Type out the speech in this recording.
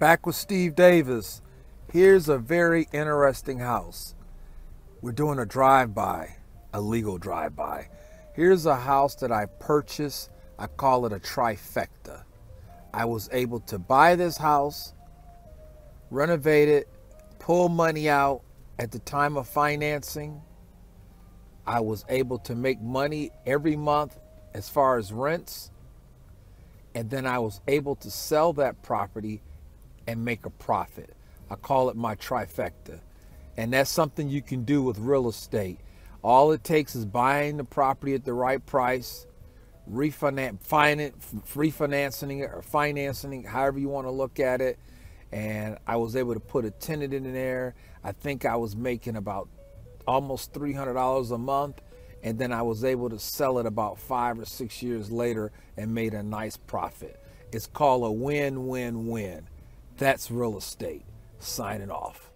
Back with Steve Davis. Here's a very interesting house. We're doing a drive-by, a legal drive-by. Here's a house that I purchased. I call it a trifecta. I was able to buy this house, renovate it, pull money out at the time of financing. I was able to make money every month as far as rents. And then I was able to sell that property and make a profit. I call it my trifecta. And that's something you can do with real estate. All it takes is buying the property at the right price, refinance, finance, refinancing it or financing it, however you want to look at it. And I was able to put a tenant in there. I think I was making about almost $300 a month. And then I was able to sell it about five or six years later and made a nice profit. It's called a win win win. That's real estate. Signing off.